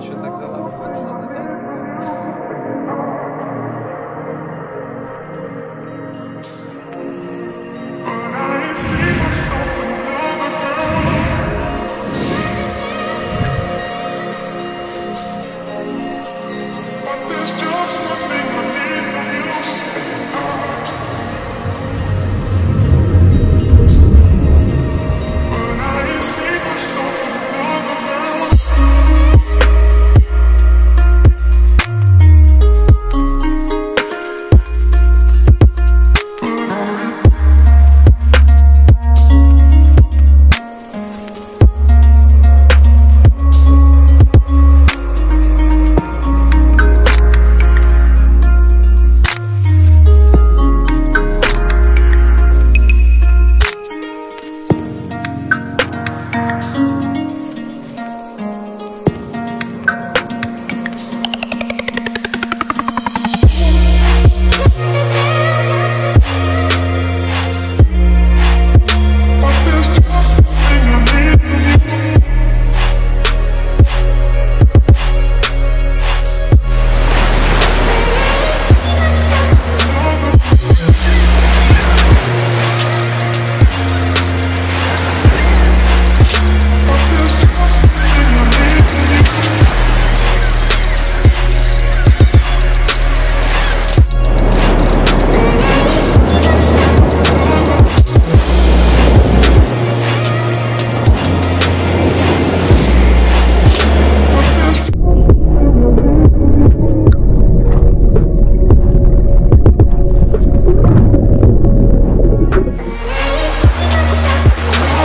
еще так заламывать надо. There's just nothing i'm Yeah.